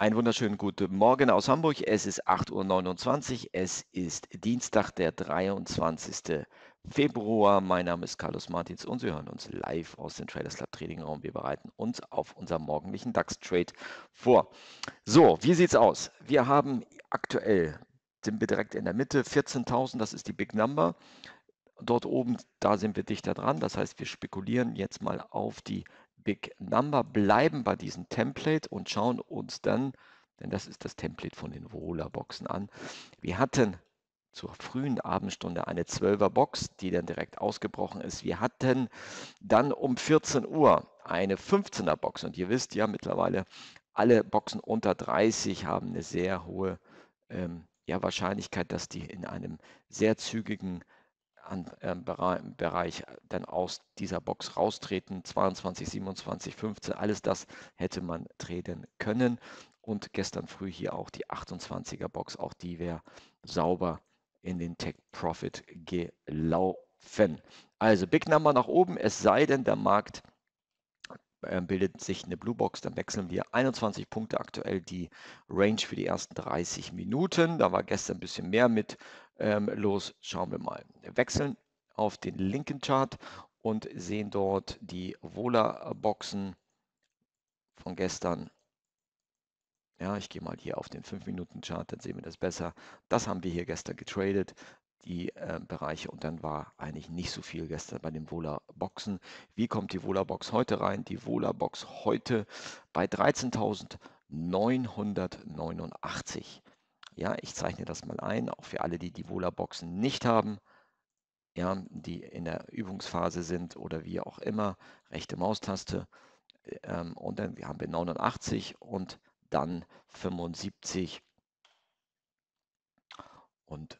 Einen wunderschönen guten Morgen aus Hamburg. Es ist 8.29 Uhr. Es ist Dienstag, der 23. Februar. Mein Name ist Carlos Martins und Sie hören uns live aus dem Traders Club Trading Raum. Wir bereiten uns auf unseren morgendlichen DAX-Trade vor. So, wie sieht es aus? Wir haben aktuell, sind wir direkt in der Mitte, 14.000, das ist die Big Number. Dort oben, da sind wir dichter dran. Das heißt, wir spekulieren jetzt mal auf die Big Number, bleiben bei diesem Template und schauen uns dann, denn das ist das Template von den Vola-Boxen an. Wir hatten zur frühen Abendstunde eine 12er Box, die dann direkt ausgebrochen ist. Wir hatten dann um 14 Uhr eine 15er Box und ihr wisst ja mittlerweile, alle Boxen unter 30 haben eine sehr hohe ähm, ja, Wahrscheinlichkeit, dass die in einem sehr zügigen an, äh, Bereich dann aus dieser Box raustreten. 22, 27, 15, alles das hätte man treten können. Und gestern früh hier auch die 28er Box, auch die wäre sauber in den Tech Profit gelaufen. Also Big Number nach oben, es sei denn, der Markt bildet sich eine Blue Box, dann wechseln wir 21 Punkte aktuell die Range für die ersten 30 Minuten. Da war gestern ein bisschen mehr mit ähm, los. Schauen wir mal. Wir wechseln auf den linken Chart und sehen dort die Vola-Boxen von gestern. Ja, ich gehe mal hier auf den 5-Minuten-Chart, dann sehen wir das besser. Das haben wir hier gestern getradet, die äh, Bereiche. Und dann war eigentlich nicht so viel gestern bei den Vola-Boxen. Wie kommt die Vola-Box heute rein? Die Vola-Box heute bei 13.989. Ja, ich zeichne das mal ein, auch für alle, die die Vola-Boxen nicht haben, ja, die in der Übungsphase sind oder wie auch immer, rechte Maustaste ähm, und dann haben wir 89 und dann 75 und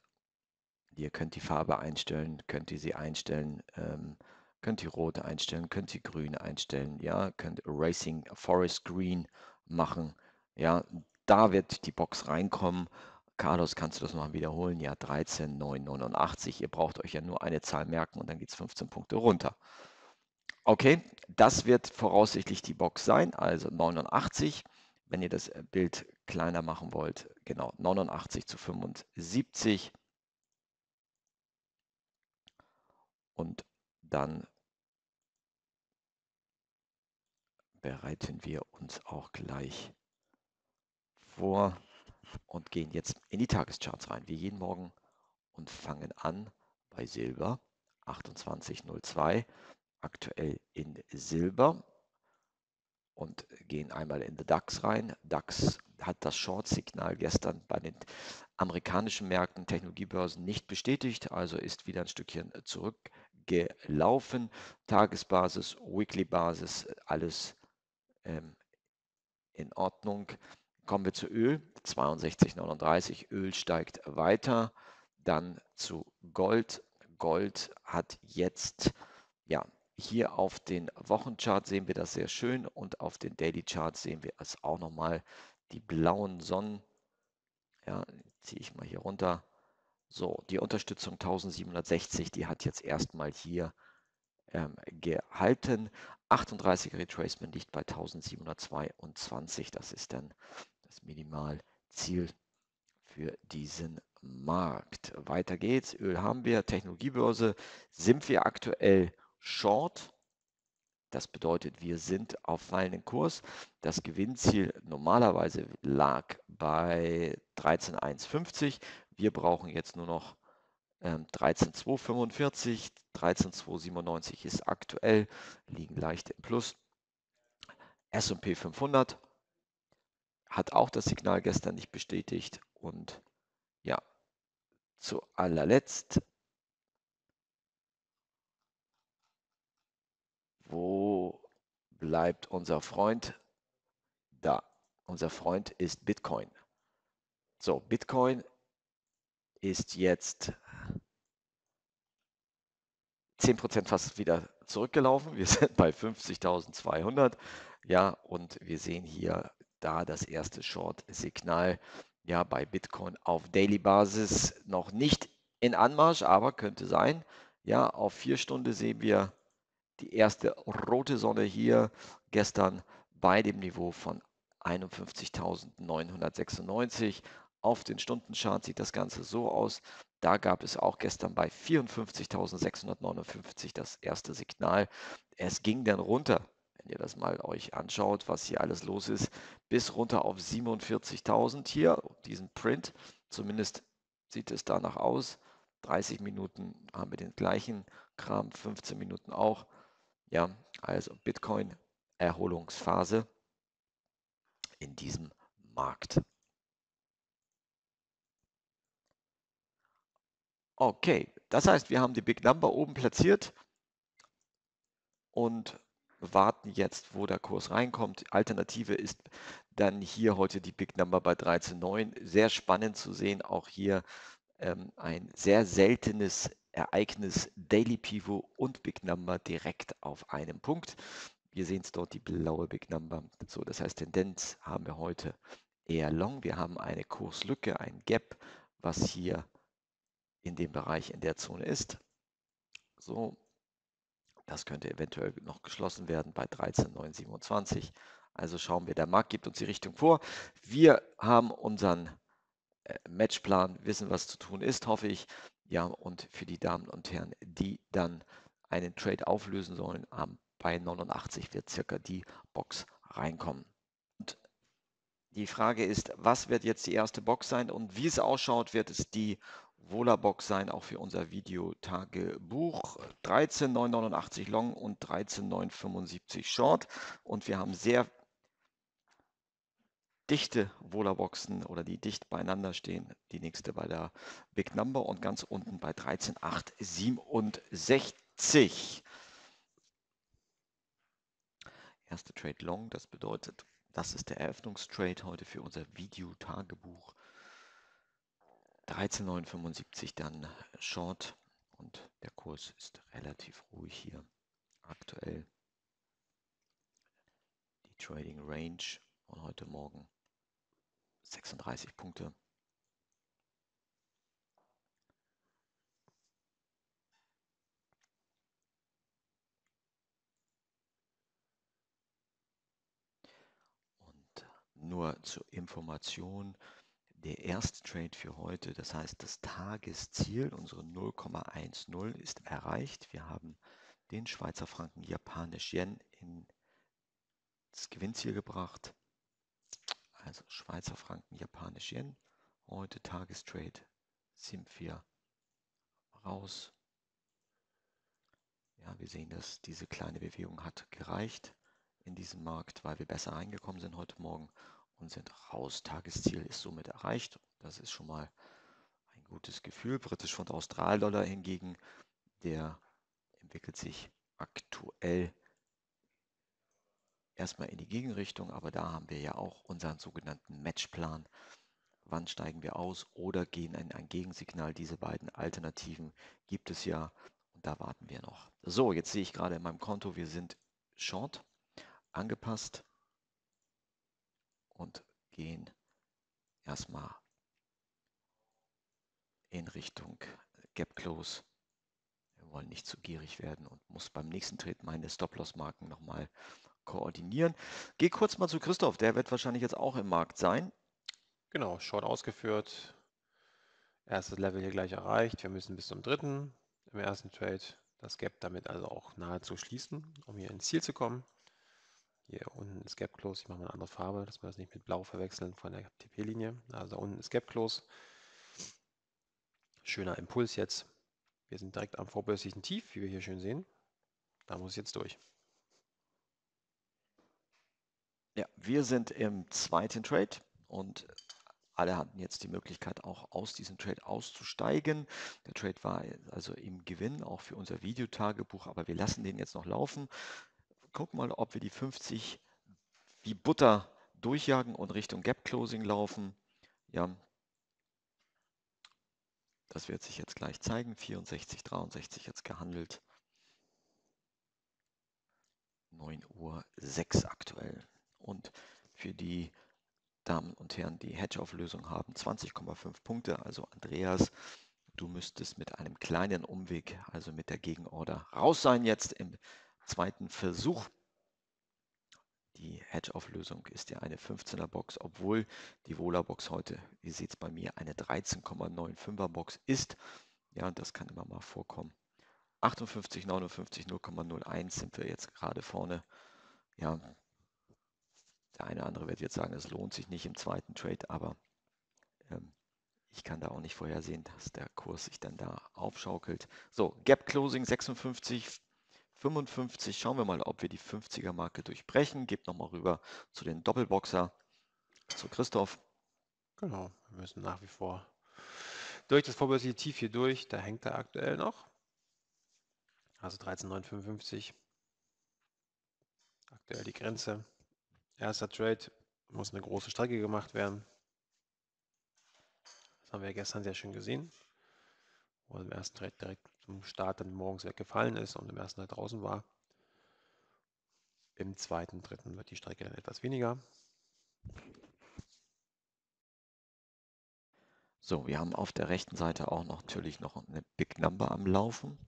ihr könnt die Farbe einstellen, könnt ihr sie einstellen, ähm, könnt ihr rote einstellen, könnt ihr grün einstellen, ja, könnt Racing Forest Green machen, ja, da wird die Box reinkommen. Carlos, kannst du das mal wiederholen? Ja, 13, 9, 89. Ihr braucht euch ja nur eine Zahl merken und dann geht es 15 Punkte runter. Okay, das wird voraussichtlich die Box sein, also 89. Wenn ihr das äh, Bild kleiner machen wollt, genau, 89 zu 75. Und dann bereiten wir uns auch gleich vor und gehen jetzt in die Tagescharts rein, wie jeden Morgen und fangen an bei Silber 2802, aktuell in Silber und gehen einmal in den DAX rein. DAX hat das Short-Signal gestern bei den amerikanischen Märkten, Technologiebörsen nicht bestätigt, also ist wieder ein Stückchen zurückgelaufen. Tagesbasis, Weekly-Basis, alles ähm, in Ordnung. Kommen wir zu Öl, 62,39. Öl steigt weiter. Dann zu Gold. Gold hat jetzt, ja, hier auf den Wochenchart sehen wir das sehr schön und auf den Daily Chart sehen wir es auch nochmal. Die blauen Sonnen, ja, ziehe ich mal hier runter. So, die Unterstützung 1760, die hat jetzt erstmal hier ähm, gehalten. 38 Retracement liegt bei 1722. Das ist dann das Minimalziel für diesen Markt. Weiter geht's. Öl haben wir. Technologiebörse sind wir aktuell short. Das bedeutet, wir sind auf fallenden Kurs. Das Gewinnziel normalerweise lag bei 13,150. Wir brauchen jetzt nur noch ähm, 13,245. 13,297 ist aktuell, liegen leicht im Plus. S&P 500 hat auch das Signal gestern nicht bestätigt. Und ja, zu allerletzt, wo bleibt unser Freund? Da, unser Freund ist Bitcoin. So, Bitcoin ist jetzt 10% fast wieder zurückgelaufen. Wir sind bei 50.200. Ja, und wir sehen hier da das erste Short-Signal ja bei Bitcoin auf Daily-Basis noch nicht in Anmarsch, aber könnte sein. Ja, auf vier Stunden sehen wir die erste rote Sonne hier gestern bei dem Niveau von 51.996. Auf den Stundenchart sieht das Ganze so aus. Da gab es auch gestern bei 54.659 das erste Signal. Es ging dann runter, wenn ihr das mal euch anschaut, was hier alles los ist, bis runter auf 47.000 hier, diesen Print. Zumindest sieht es danach aus. 30 Minuten haben wir den gleichen Kram, 15 Minuten auch. Ja, also Bitcoin Erholungsphase in diesem Markt. Okay, das heißt, wir haben die Big Number oben platziert und warten jetzt, wo der Kurs reinkommt. Alternative ist dann hier heute die Big Number bei 13,9. Sehr spannend zu sehen, auch hier ähm, ein sehr seltenes Ereignis, Daily Pivot und Big Number direkt auf einem Punkt. Wir sehen es dort, die blaue Big Number. So, das heißt, Tendenz haben wir heute eher long. Wir haben eine Kurslücke, ein Gap, was hier in dem Bereich in der Zone ist. So, das könnte eventuell noch geschlossen werden bei 13,927. Also schauen wir, der Markt gibt uns die Richtung vor. Wir haben unseren äh, Matchplan, wissen, was zu tun ist, hoffe ich. Ja, und für die Damen und Herren, die dann einen Trade auflösen sollen, bei 89 wird circa die Box reinkommen. Und die Frage ist, was wird jetzt die erste Box sein und wie es ausschaut, wird es die Vola-Box sein, auch für unser Videotagebuch. 13,989 Long und 13,975 Short. Und wir haben sehr dichte Vola-Boxen oder die dicht beieinander stehen. Die nächste bei der Big Number und ganz unten bei 13,867. Erste Trade Long, das bedeutet, das ist der Eröffnungstrade heute für unser Video-Tagebuch. 13,975 dann Short und der Kurs ist relativ ruhig hier aktuell. Die Trading Range von heute Morgen 36 Punkte. Nur zur Information, der erste Trade für heute, das heißt das Tagesziel, unsere 0,10 ist erreicht. Wir haben den Schweizer Franken Japanisch Yen ins Gewinnziel gebracht. Also Schweizer Franken Japanisch Yen. Heute Tagestrade sind wir raus. Ja, wir sehen, dass diese kleine Bewegung hat gereicht in diesem Markt, weil wir besser reingekommen sind heute Morgen und sind raus. Tagesziel ist somit erreicht. Das ist schon mal ein gutes Gefühl. Britisch Pfund Australdollar hingegen, der entwickelt sich aktuell erstmal in die Gegenrichtung, aber da haben wir ja auch unseren sogenannten Matchplan. Wann steigen wir aus oder gehen in ein Gegensignal? Diese beiden Alternativen gibt es ja und da warten wir noch. So, jetzt sehe ich gerade in meinem Konto, wir sind short angepasst und gehen erstmal in Richtung Gap Close. Wir wollen nicht zu gierig werden und muss beim nächsten Trade meine Stop-Loss-Marken nochmal koordinieren. Geh kurz mal zu Christoph, der wird wahrscheinlich jetzt auch im Markt sein. Genau, Short ausgeführt. Erstes Level hier gleich erreicht. Wir müssen bis zum dritten im ersten Trade das Gap damit also auch nahezu schließen, um hier ins Ziel zu kommen. Hier unten ist Gap Close. Ich mache mal eine andere Farbe, dass wir das nicht mit Blau verwechseln von der TP-Linie. Also unten ist Gap Close. Schöner Impuls jetzt. Wir sind direkt am vorbörslichen Tief, wie wir hier schön sehen. Da muss es jetzt durch. Ja, wir sind im zweiten Trade und alle hatten jetzt die Möglichkeit, auch aus diesem Trade auszusteigen. Der Trade war also im Gewinn, auch für unser Videotagebuch, aber wir lassen den jetzt noch laufen gucken mal, ob wir die 50 wie Butter durchjagen und Richtung Gap Closing laufen. Ja, das wird sich jetzt gleich zeigen. 64, 63 jetzt gehandelt. 9 Uhr 6 aktuell. Und für die Damen und Herren, die Hedge-Auflösung haben, 20,5 Punkte. Also Andreas, du müsstest mit einem kleinen Umweg, also mit der Gegenorder raus sein jetzt im zweiten Versuch. die Hedge-Auflösung ist ja eine 15er Box, obwohl die Vola-Box heute, ihr seht es bei mir, eine 13,95er Box ist. Ja, das kann immer mal vorkommen. 58, 59, 0,01 sind wir jetzt gerade vorne. Ja, der eine oder andere wird jetzt sagen, es lohnt sich nicht im zweiten Trade, aber ähm, ich kann da auch nicht vorhersehen, dass der Kurs sich dann da aufschaukelt. So, Gap Closing 56, 55. Schauen wir mal, ob wir die 50er Marke durchbrechen. Gebt nochmal rüber zu den Doppelboxer, zu Christoph. Genau, wir müssen nach wie vor durch das vorbörsliche Tief hier durch. Da hängt er aktuell noch. Also 13,955. Aktuell die Grenze. Erster Trade muss eine große Strecke gemacht werden. Das haben wir gestern sehr schön gesehen. Wo im ersten Trade direkt zum Start dann morgens weggefallen ist und im ersten Trade draußen war. Im zweiten, dritten wird die Strecke dann etwas weniger. So, wir haben auf der rechten Seite auch noch natürlich noch eine Big Number am Laufen.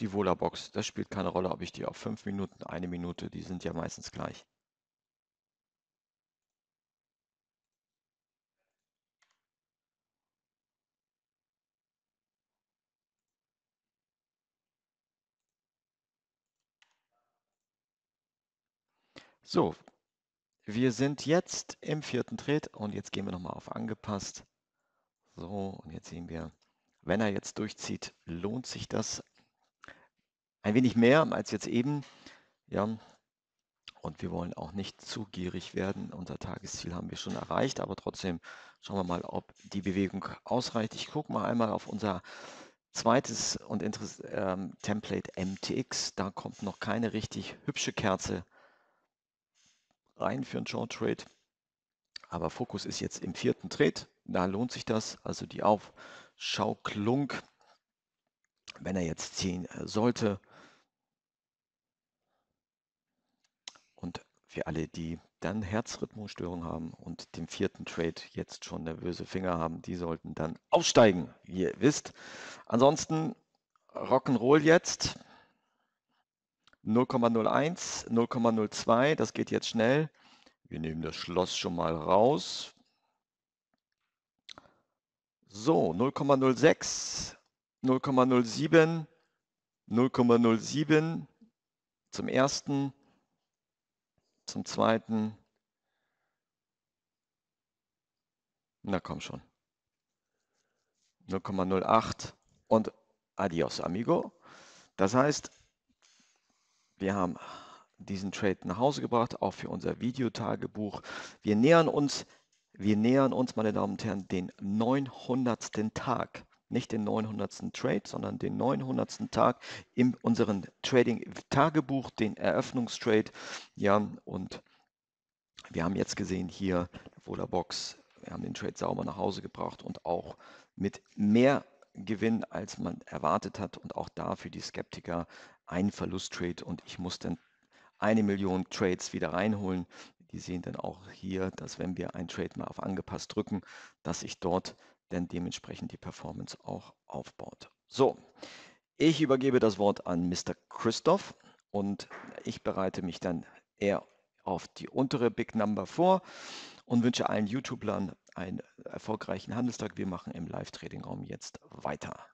Die Vola-Box, das spielt keine Rolle, ob ich die auf fünf Minuten, eine Minute, die sind ja meistens gleich. So, wir sind jetzt im vierten Tritt und jetzt gehen wir nochmal auf angepasst. So, und jetzt sehen wir, wenn er jetzt durchzieht, lohnt sich das ein wenig mehr als jetzt eben. Ja, und wir wollen auch nicht zu gierig werden. Unser Tagesziel haben wir schon erreicht, aber trotzdem schauen wir mal, ob die Bewegung ausreicht. Ich gucke mal einmal auf unser zweites und ähm, Template MTX. Da kommt noch keine richtig hübsche Kerze rein für einen Short Trade. Aber Fokus ist jetzt im vierten Trade. Da lohnt sich das. Also die Aufschauklung, wenn er jetzt ziehen äh, sollte. Und für alle, die dann Herzrhythmusstörungen haben und den vierten Trade jetzt schon nervöse Finger haben, die sollten dann aussteigen, wie ihr wisst. Ansonsten Rock'n'Roll jetzt. 0,01, 0,02, das geht jetzt schnell. Wir nehmen das Schloss schon mal raus. So, 0,06, 0,07, 0,07 zum ersten, zum zweiten. Na komm schon. 0,08 und adios, amigo. Das heißt, wir haben diesen Trade nach Hause gebracht, auch für unser Videotagebuch. Wir nähern uns, wir nähern uns, meine Damen und Herren, den 900. Tag. Nicht den 900. Trade, sondern den 900. Tag in unserem Trading-Tagebuch, den Eröffnungstrade. Ja, und wir haben jetzt gesehen hier, Box, wir haben den Trade sauber nach Hause gebracht und auch mit mehr Gewinn, als man erwartet hat. Und auch da für die Skeptiker ein Verlusttrade und ich muss dann eine Million Trades wieder reinholen. Die sehen dann auch hier, dass wenn wir ein Trade mal auf angepasst drücken, dass sich dort dann dementsprechend die Performance auch aufbaut. So, ich übergebe das Wort an Mr. Christoph und ich bereite mich dann eher auf die untere Big Number vor und wünsche allen YouTubern einen erfolgreichen Handelstag. Wir machen im Live-Trading-Raum jetzt weiter.